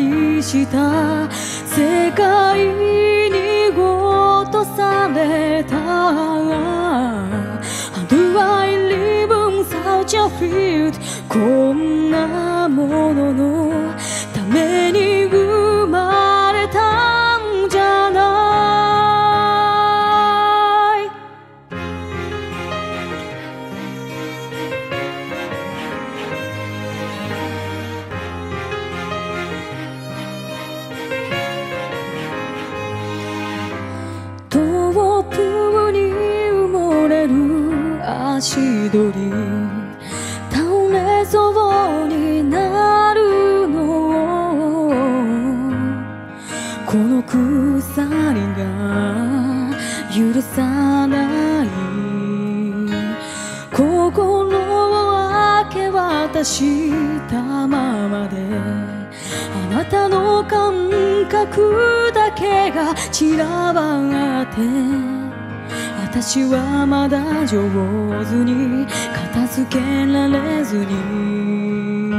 愛した世界に落とされた How do I live in such a field こんなもののために足取り倒れそうになるの。この鎖が許さない。心を明け渡したままで。あなたの感覚だけが散らばって。私はまだ上手に片付けられずに。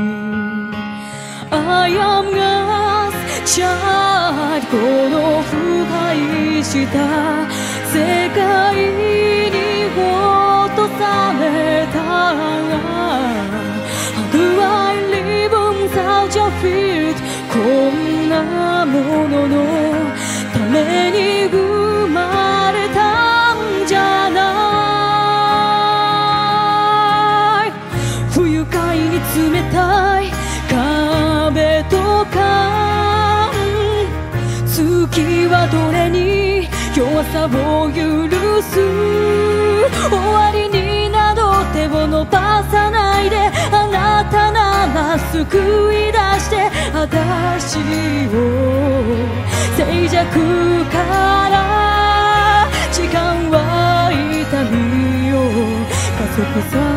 I am a child この腐敗した。世界に落とされた How do I live in such a field こんなものの。壁とか月はどれに弱さを許す終わりになど手を伸ばさないであなたなら救い出して私を静寂から時間は痛みを。加速さ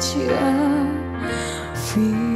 chữa. Phiền